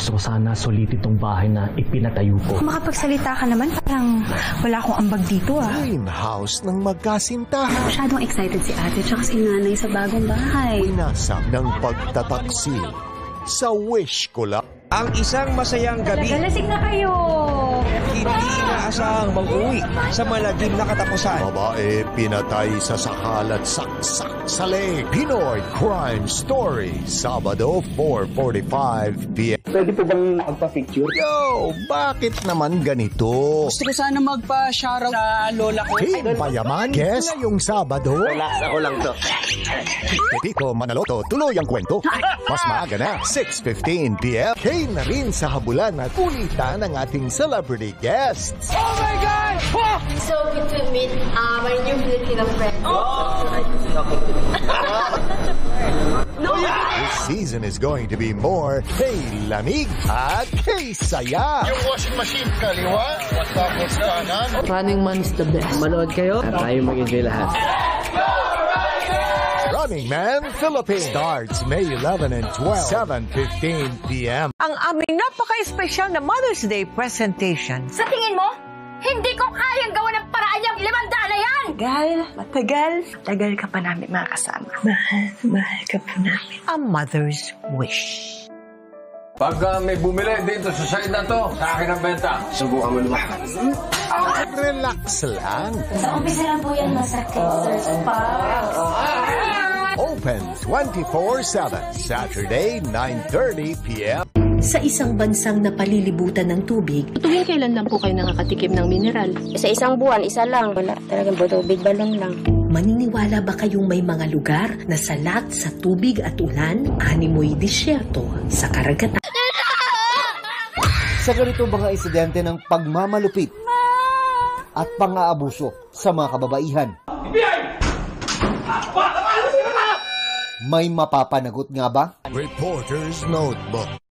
gusto ko sana sulit itong bahay na ipinatayo ko. Makapagsalita ka naman, parang wala akong ambag dito ah. Dreamhouse ng magkasintahan. Masyadong excited si ate tsaka si nanay sa bagong bahay. Pinasap ng pagtataksil sa wish ko lang. Ang isang masayang gabi, Lasing na kayo! hindi inaasahang mag-uwi sa malagim na katapusan. Babae pinatay sa sakal at saksak sa leg. Pinoy Crime Story. Sabado, 4.45 p.m. Pwede po bang magpa-picture? Yo, bakit naman ganito? Gusto ko sana magpa-shoutout sa lola ko. Hey, payaman, guest ngayong Sabado. Relax ako lang to. Pepito Manaloto, tuloy ang kwento. Mas maaga na, 6.15 p.m. Kay na rin sa habulan at kulitan ng ating celebrity guests. So good to meet uh, my new Filipino friend. This season is going to be more kay lamig at kay saya. Yung washing machine kaliwa, tapos kanan. Running Man is the best. Manood kayo, tayo mag-enjoy lahat. Running Man Philippines starts May 11 and 12, 7.15 p.m. ang aming napaka-espesyal na Mother's Day presentation. Sa tingin mo, hindi ko kayang gawa ng paraan yung limandaan na yan! Tagal, matagal, tagal ka pa namin makasama. Mahal, mahal ka pa namin. A Mother's Wish. Pag ah, may bumili dito sa side na to, sa akin ang benta. Subukan mo naman. Relax lang. Sa umpisa lang po yan masakit, Sir Sparks. Open 24-7, Saturday, 9.30 p.m. Sa isang bansang napalilibutan ng tubig, Tuwing kailan lang po kayo nakakatikim ng mineral? Sa isang buwan, isa lang. Wala, talagang butubig balon lang. maniniwala ba kayong may mga lugar na salat sa tubig at ulan, animoy disyerto sa karagatan? Sa ganito mga insidente ng pagmamalupit at pang-aabuso sa mga kababaihan. May mapapanagot nga ba? Reporter's Notebook.